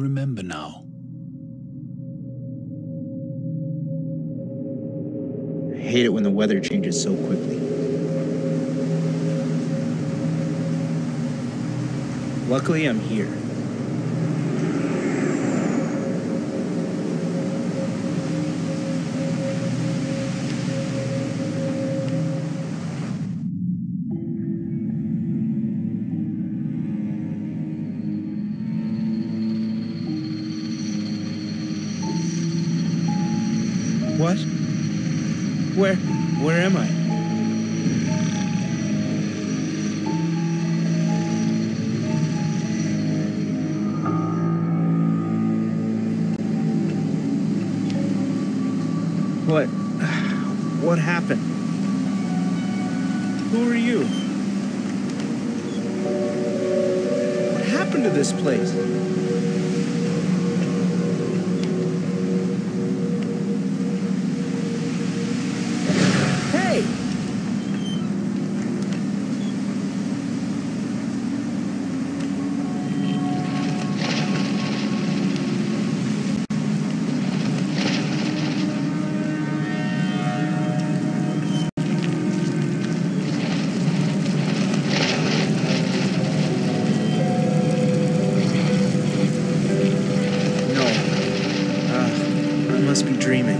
remember now. I hate it when the weather changes so quickly. Luckily, I'm here. What? Where? Where am I? What? What happened? Who are you? What happened to this place? must be dreaming.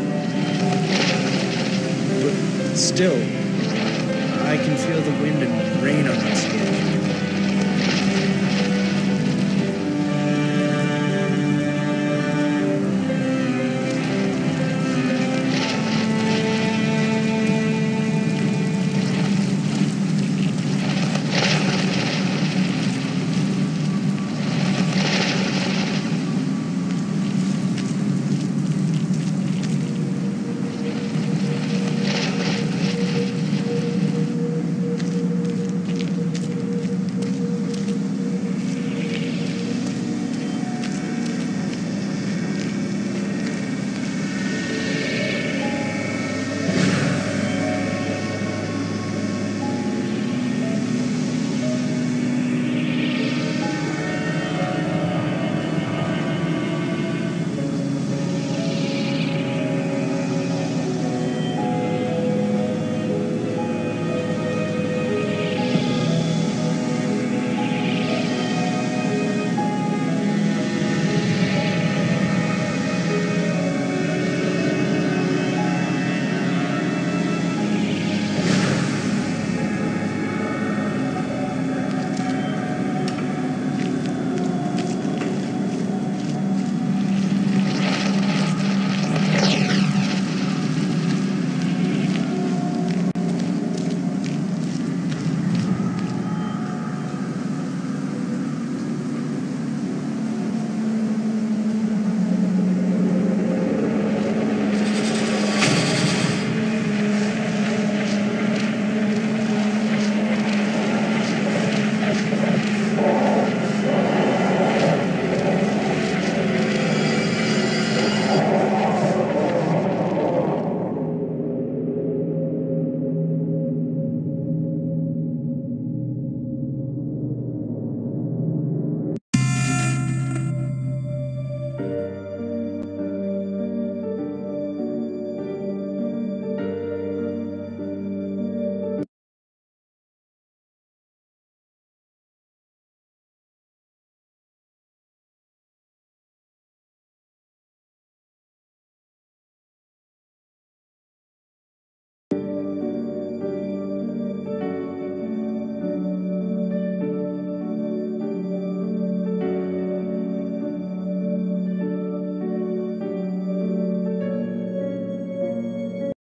But still, I can feel the wind and rain on my skin.